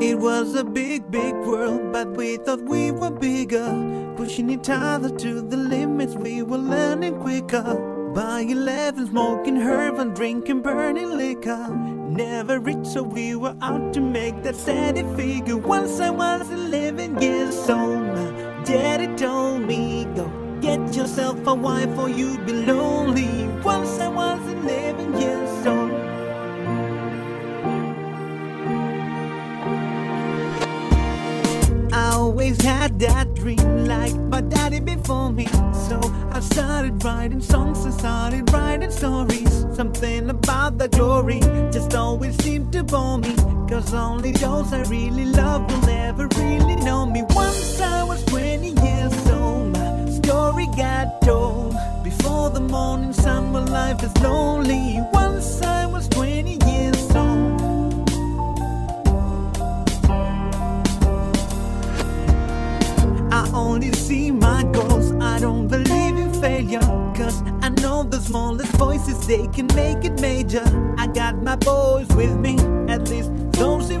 It was a big, big world, but we thought we were bigger. Pushing each other to the limits, we were learning quicker. By 11, smoking herb and drinking burning liquor. Never rich, so we were out to make that steady figure. Once I was 11 years old, my daddy told me, Go get yourself a wife or you'd be lonely. Once I was always had that dream like my daddy before me. So I started writing songs and started writing stories. Something about the glory just always seemed to bore me. Cause only those I really love will never really know me. Once I was 20 years old, my story got told. Before the morning sun, my life is lonely. I only see my goals. I don't believe in failure. Cause I know the smallest voices, they can make it major. I got my boys with me, at least those in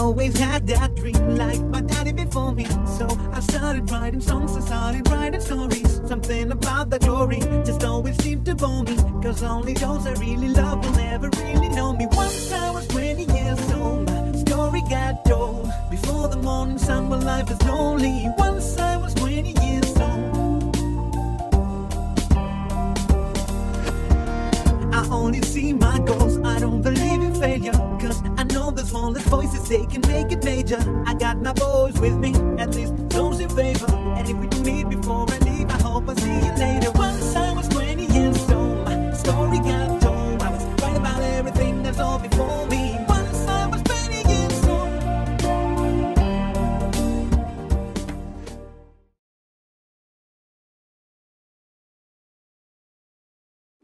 Always had that dream like my daddy before me. So I started writing songs, I started writing stories. Something about the glory just always seemed to bore me. Cause only those I really love will never really know me. Once I was 20 years old, my story got told. Before the morning sun, my life is lonely. Once I was 20 years old. I only see my goals, smallest voices, they can make it major. I got my boys with me, at least those in favor. And if we meet before I leave, I hope I see you later.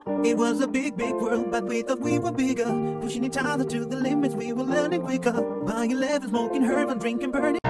It was a big, big world, but we thought we were bigger. Pushing each other to the limits, we were learning quicker. By 11, smoking herb and drinking burning.